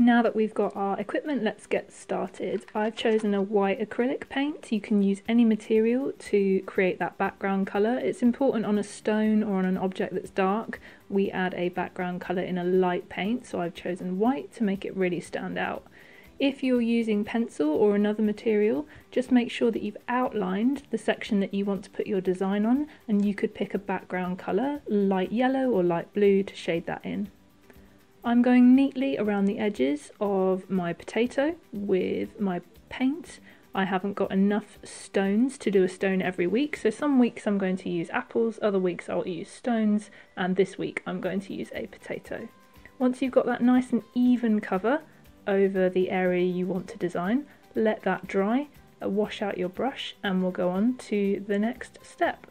Now that we've got our equipment, let's get started. I've chosen a white acrylic paint. You can use any material to create that background colour. It's important on a stone or on an object that's dark, we add a background colour in a light paint, so I've chosen white to make it really stand out. If you're using pencil or another material, just make sure that you've outlined the section that you want to put your design on and you could pick a background colour, light yellow or light blue to shade that in. I'm going neatly around the edges of my potato with my paint. I haven't got enough stones to do a stone every week, so some weeks I'm going to use apples, other weeks I'll use stones, and this week I'm going to use a potato. Once you've got that nice and even cover over the area you want to design, let that dry, uh, wash out your brush, and we'll go on to the next step.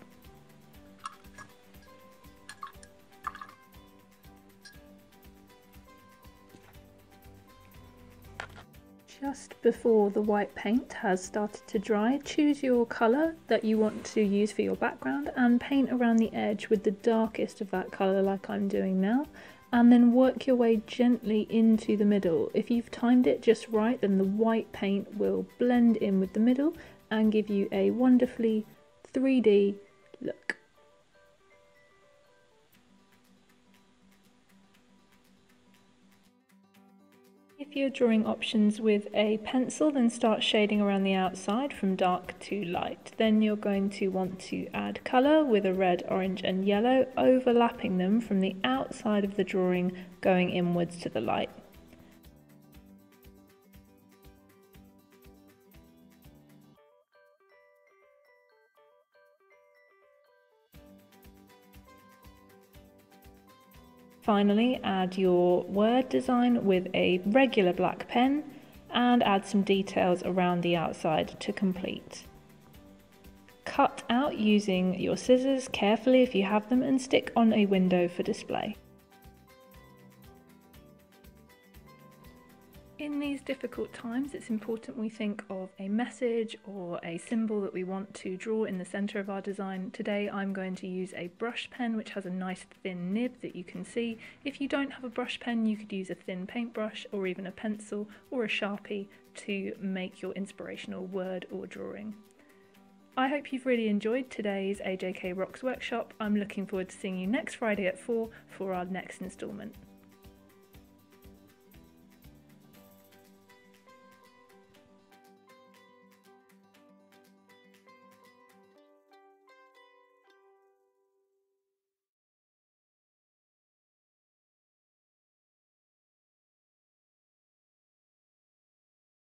Just before the white paint has started to dry, choose your colour that you want to use for your background and paint around the edge with the darkest of that colour like I'm doing now and then work your way gently into the middle. If you've timed it just right then the white paint will blend in with the middle and give you a wonderfully 3D If you're drawing options with a pencil, then start shading around the outside from dark to light. Then you're going to want to add colour with a red, orange and yellow, overlapping them from the outside of the drawing going inwards to the light. Finally, add your word design with a regular black pen and add some details around the outside to complete. Cut out using your scissors carefully if you have them and stick on a window for display. In these difficult times, it's important we think of a message or a symbol that we want to draw in the centre of our design. Today I'm going to use a brush pen which has a nice thin nib that you can see. If you don't have a brush pen, you could use a thin paintbrush or even a pencil or a sharpie to make your inspirational word or drawing. I hope you've really enjoyed today's AJK Rocks workshop. I'm looking forward to seeing you next Friday at 4 for our next instalment.